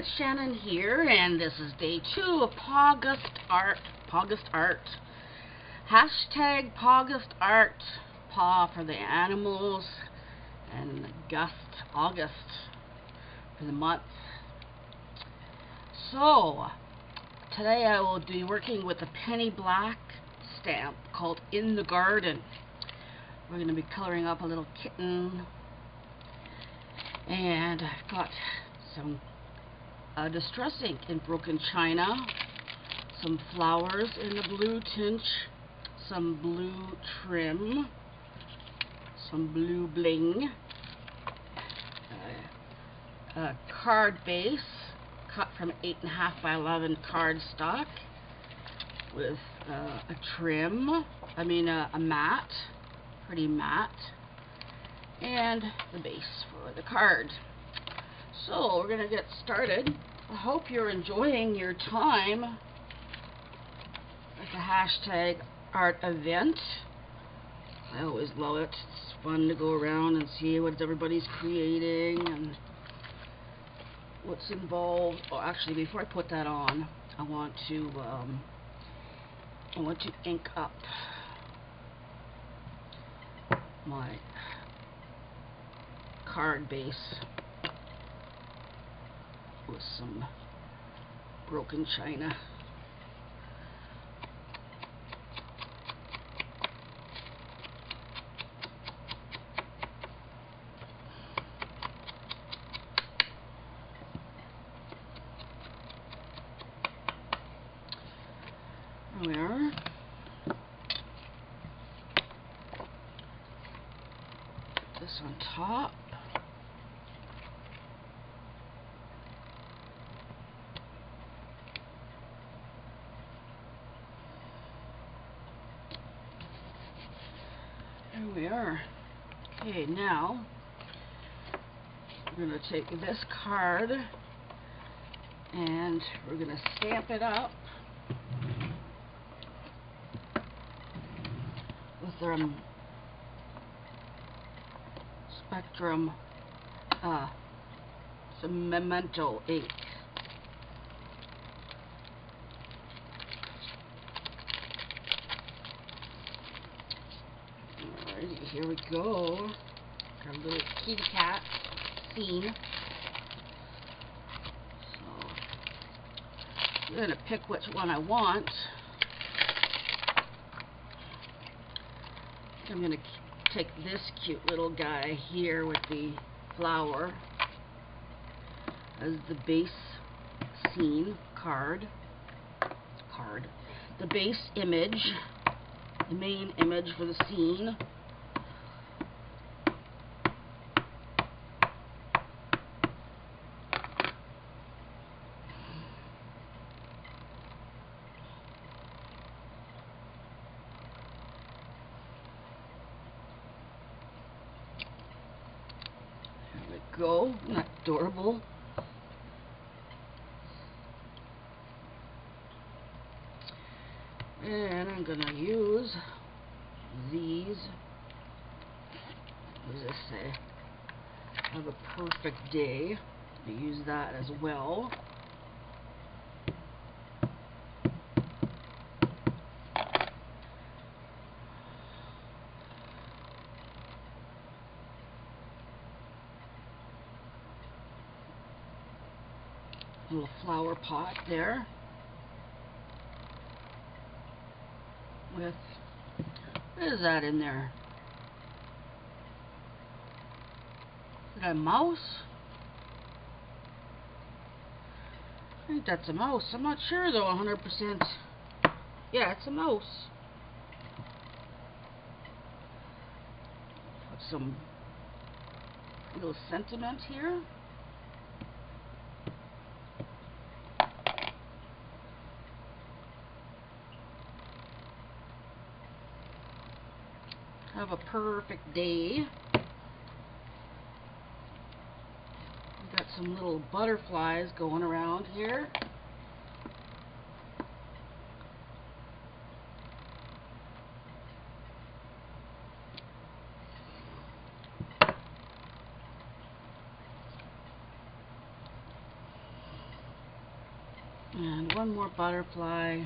it's Shannon here, and this is day two of Pawgust Art. Pawgust Art. Hashtag Pawgust Art. Paw for the animals, and Gust, August for the month. So, today I will be working with a penny black stamp called In the Garden. We're going to be coloring up a little kitten, and I've got some distress ink in broken china, some flowers in the blue tint, some blue trim, some blue bling, uh, a card base cut from 8.5 by 11 cardstock with uh, a trim, I mean a, a mat, pretty matte, and the base for the card. So we're going to get started. I hope you're enjoying your time at the hashtag art event. I always love it. It's fun to go around and see what everybody's creating and what's involved. Oh, actually, before I put that on, I want to um, I want to ink up my card base with some broken china. There. This on top. There we are. Okay, now we're going to take this card and we're going to stamp it up with um, Spectrum uh, Memento ink. Here we go. Our little kitty cat scene. So, I'm going to pick which one I want. I'm going to take this cute little guy here with the flower as the base scene card. Card. The base image the main image for the scene. There we go. Not adorable. And I'm going to use these. What does this say? Have a perfect day. I use that as well. Little flower pot there. with, what is that in there? Is that a mouse? I think that's a mouse. I'm not sure though, 100%. Yeah, it's a mouse. Some little sentiment here. Have a perfect day. We've got some little butterflies going around here. And one more butterfly.